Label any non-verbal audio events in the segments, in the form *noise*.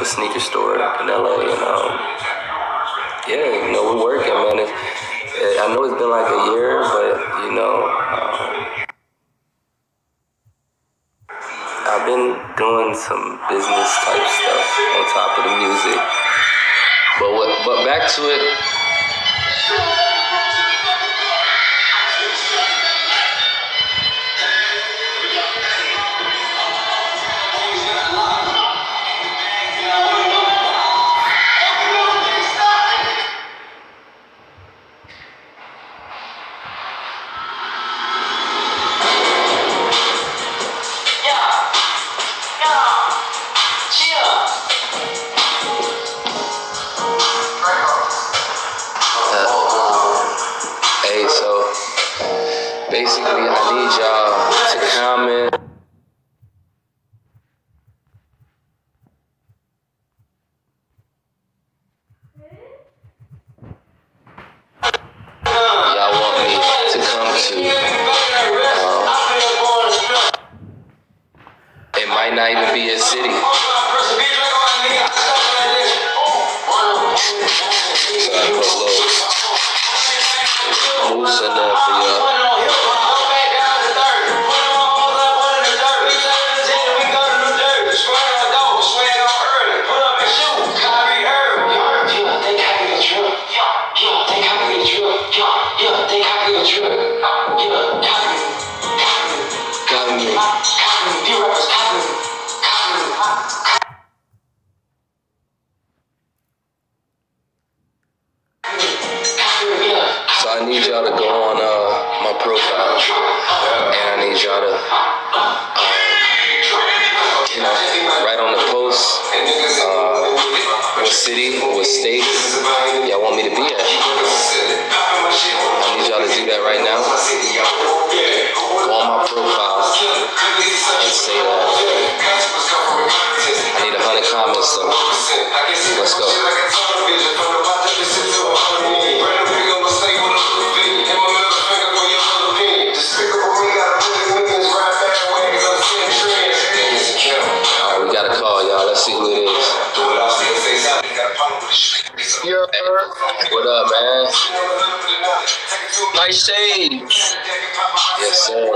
a sneaker store in LA, and um, yeah, you know, we're working, man. It's, I know it's been like a year, but you know, um, I've been doing some business type stuff on top of the music. But what? But back to it. So basically, I need y'all to comment. Y'all want me to come to. Um, it might not even be a city. I need y'all to go on uh, my profile, and I need y'all to, um, you know, write on the post uh, what city, Let's go. We got a call, y'all. Let's see who it is. Yo, What up, man? nice shade. Yes, sir.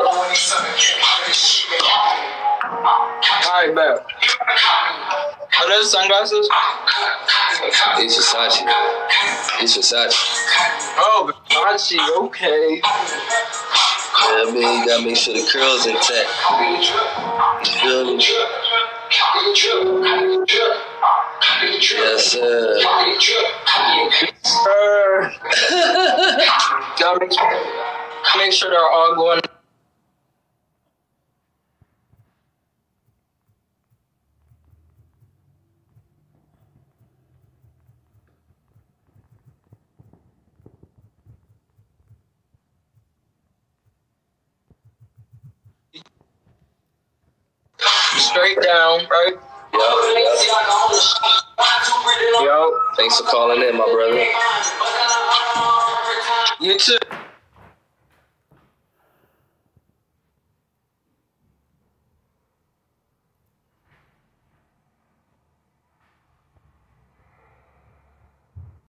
Alright, bet. Are those sunglasses? It's Versace. It's Versace. Oh, Versace, okay. Yeah, I mean, you gotta make sure the curls intact. You feel me? Yes, sir. Uh, *laughs* gotta make sure, make sure they're all going. Straight down, right? Yo, yo. Yo, Thanks for calling in, my brother. you too.